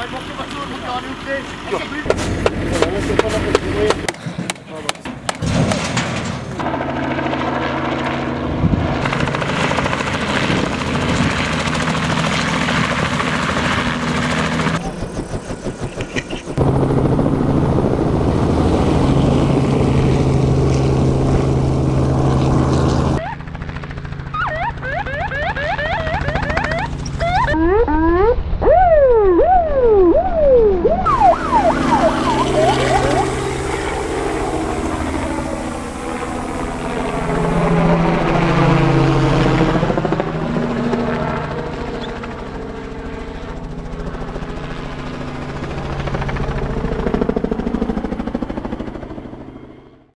Voilà, là c'est pas la possibilité.